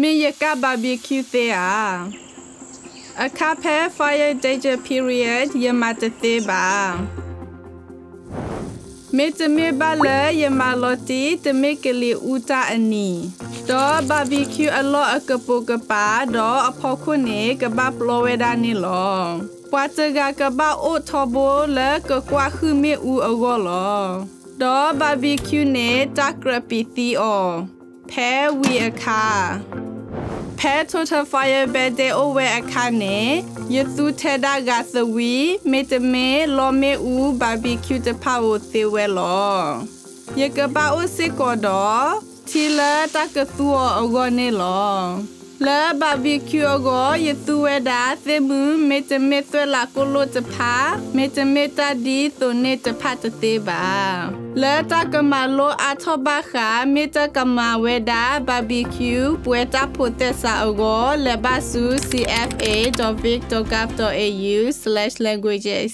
မေယကဘာဘီကျူသေးอ่ะအခါဖဲ fire danger period ယမတသေးပါမေတမေဘလာယမလောတီတမေကလီဦးတာအနီတော့ဘာဘီကျူအလောအကပုကပါတော့အဖို့ခုနေကဘပလိုဝေဒာနီလောပွာတကကဘအိုထဘလကကွာခုမေဦးအဂောလောတော့ဘာဘီကျူနေတကရပီတီအော ဖဲဝီအခါဖဲ total fire bed de over အခါနေယသူထေဒါဂသဝီမေတမေလောမေဦး barbecue တဖာဝသေးဝဲလောယကပါအိုစစ်ကောတော့ထီလာတကသူအဂောနေလော လာဘာဘီကျူကိုယသူဝဒါသေမူမေတမေသွဲလာကိုလိုတဖာမေတမေတဒီတုန်နေတဖတ်တေပါလာတကမလိုအထဘခာမေတကမဝဒါဘာဘီကျူပွေတာပိုတက်စာအကိုလေဘာဆူ cfa.vic.gov.au/languages